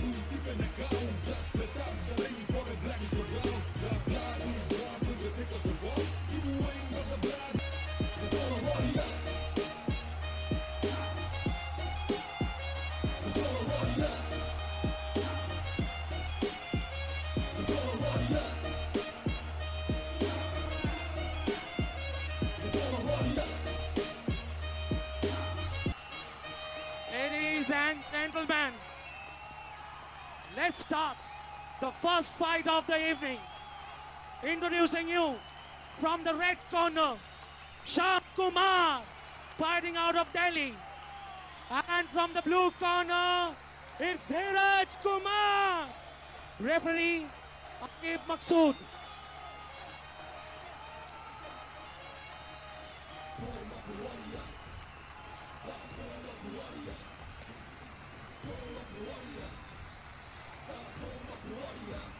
Ladies start the first fight of the evening. Introducing you from the red corner, Shyam Kumar, fighting out of Delhi. And from the blue corner, it's Dheeraj Kumar. Referee, Akib Maksud. Oh my warrior.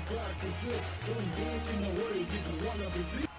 subscribe to just one in the world is one of the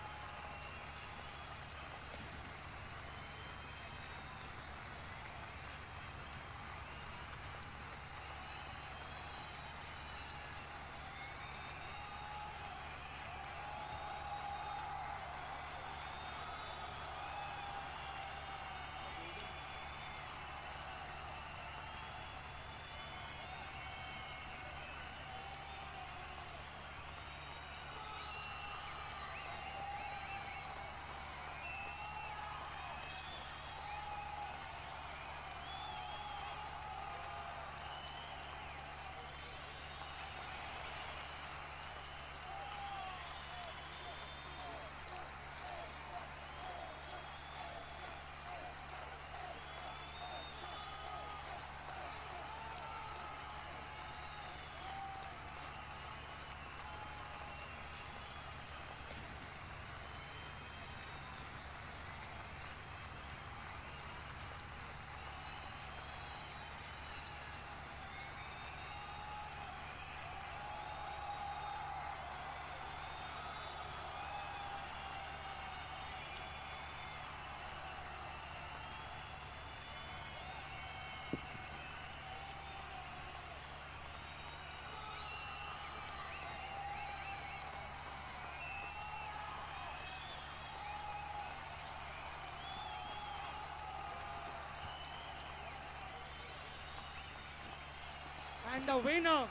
And the winner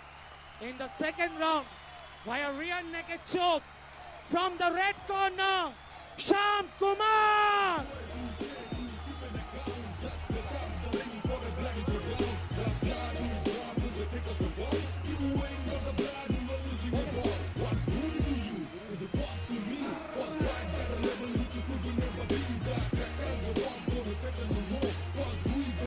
in the second round by a rear naked choke from the red corner, Shyam Kumar!